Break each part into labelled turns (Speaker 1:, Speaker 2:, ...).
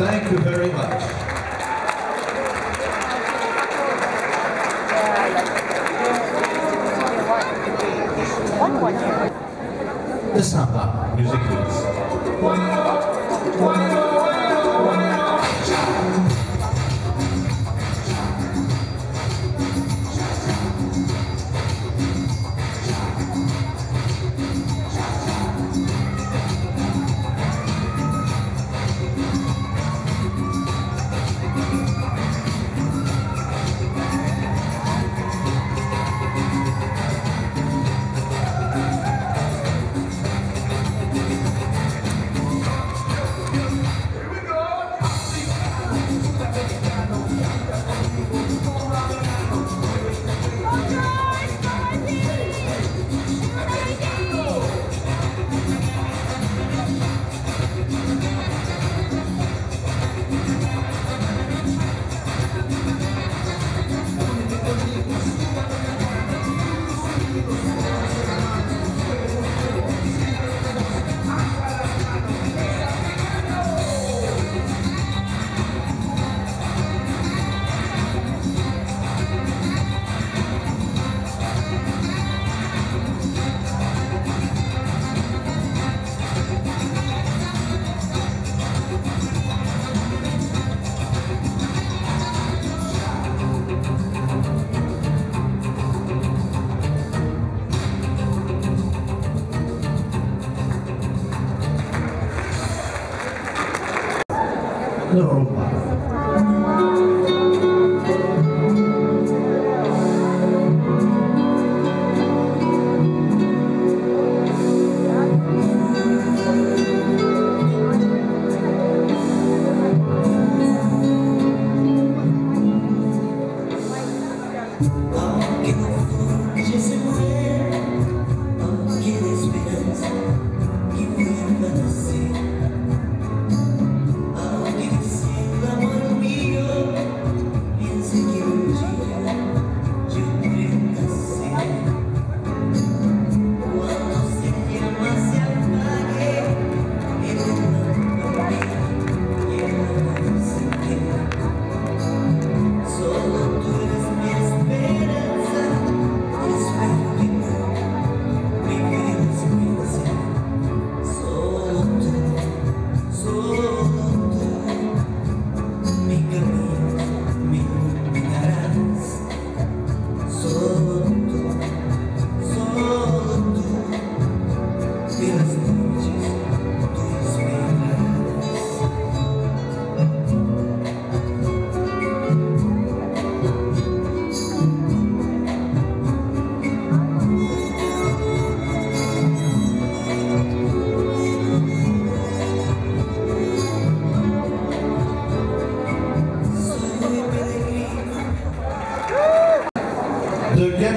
Speaker 1: thank you very much. The Samba, music please. The rumba.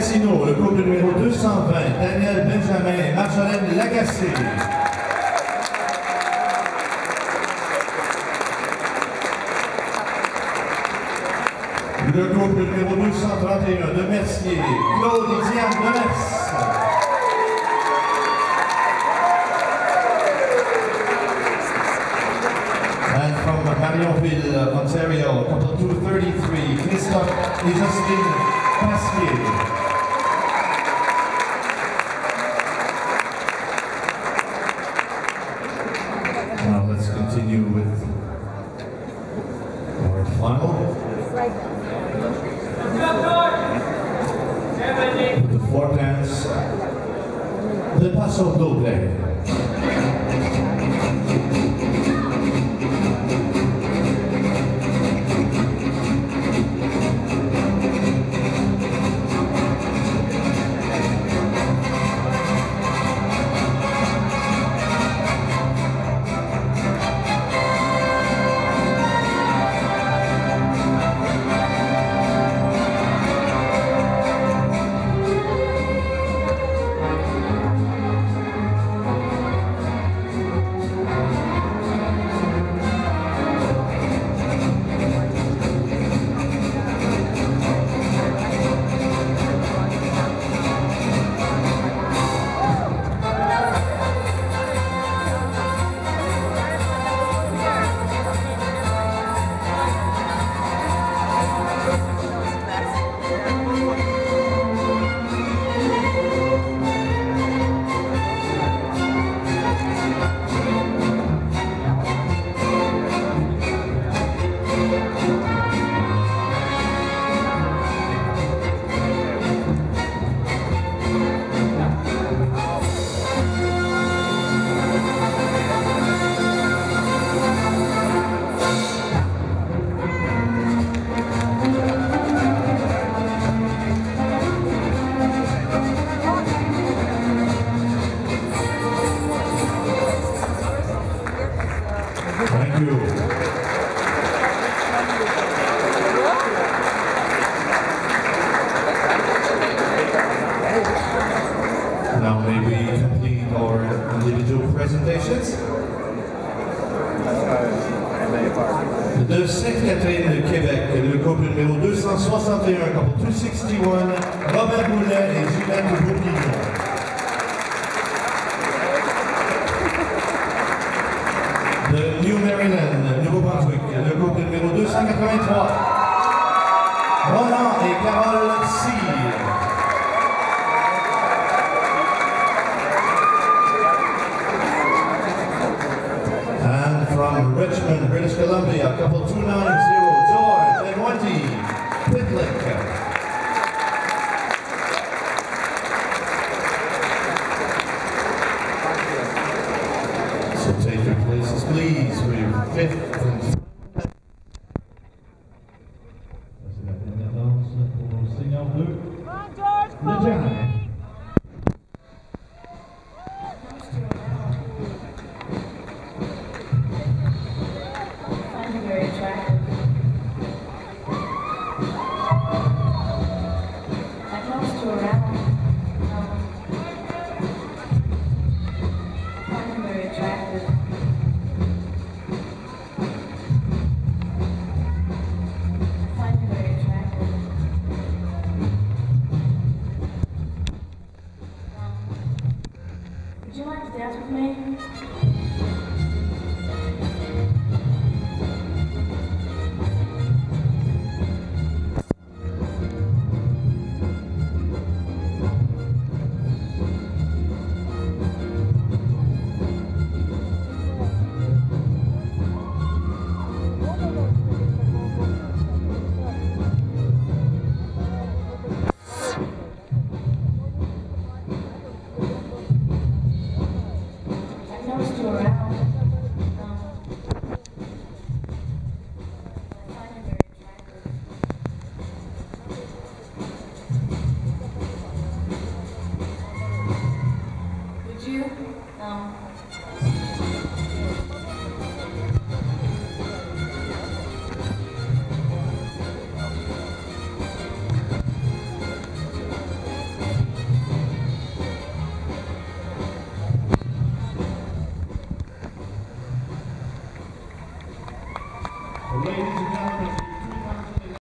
Speaker 1: Le couple numéro 220, Daniel Benjamin et Marjolaine Lagacé. Le couple numéro 231 de Mercier, Claude et Diane Demers. And from Marionville, Ontario, couple 233, Christophe et Justine Pasquier. そうどうぐい you. Now may we complete our individual presentations. The second team de Québec, le couple numéro 261, couple 261, Robert Boulet et Guylaine Bourguignon. 1983. Roland et Carole Cyr. from Richmond, British Columbia, couple 290, George and Wendy Pytlik. So take your places, please, for your fifth and